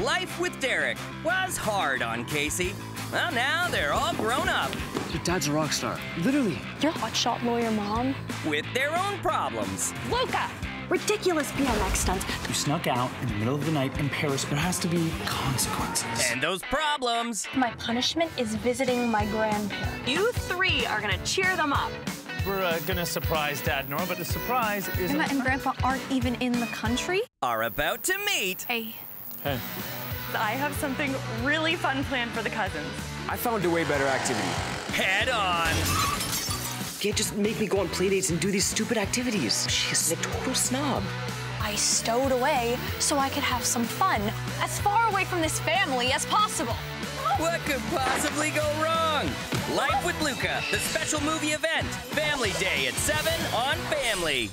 life with Derek was hard on Casey. Well, now they're all grown up Your dad's a rock star. Literally. Your hotshot lawyer mom. with their own problems. Luca! Ridiculous BMX stunts. You snuck out in the middle of the night in Paris. There has to be consequences. And those problems My punishment is visiting my grandparents. You three are gonna cheer them up. We're uh, gonna surprise Dad, Nora, but the surprise is. Grandma and Grandpa aren't even in the country? are about to meet. Hey, Hey, I have something really fun planned for the cousins. I found a way better activity. Head on. Can't just make me go on playdates and do these stupid activities. She's a total snob. I stowed away so I could have some fun as far away from this family as possible. What could possibly go wrong? Life with Luca, the special movie event. Family Day at 7 on Family.